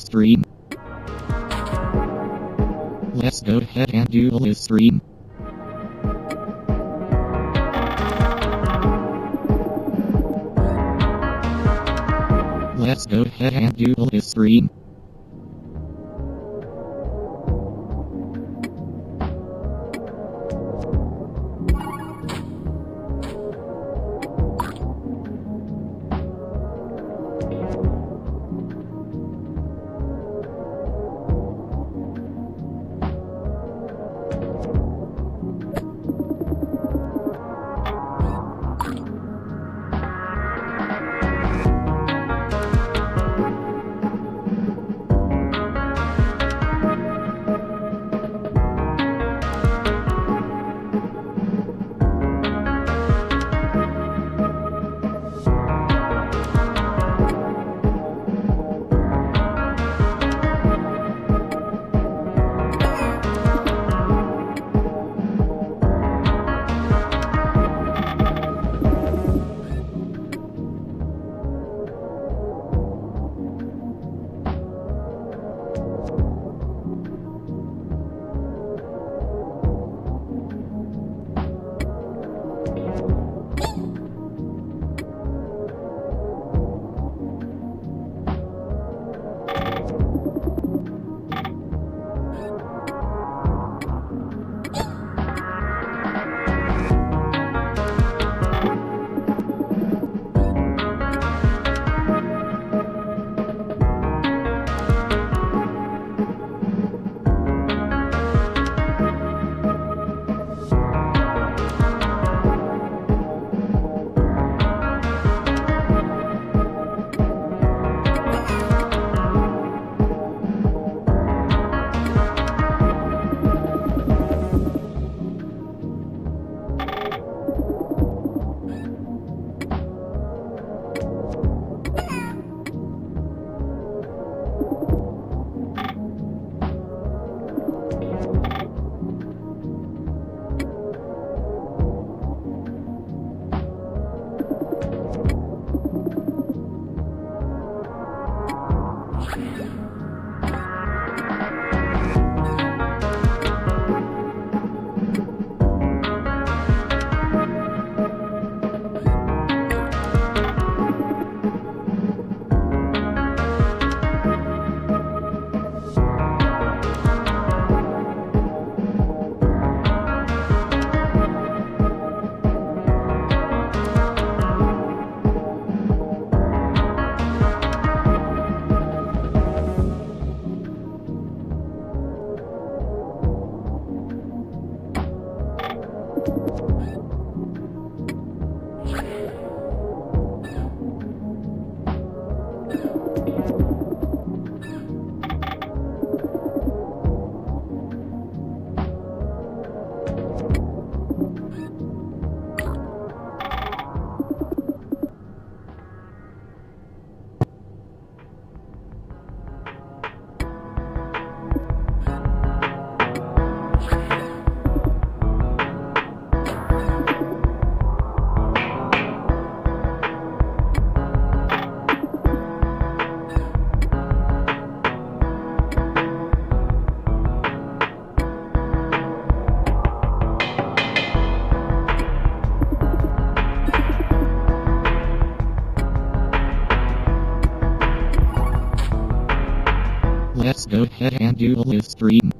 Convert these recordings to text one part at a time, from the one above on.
live stream. Let's go ahead and do a live stream. Let's go ahead and do a live stream. you Let's go ahead and do a live stream.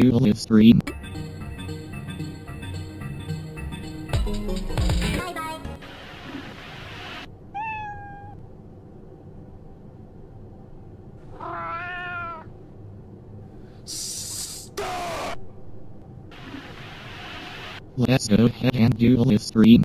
Do live stream. Let's go ahead and do a live stream.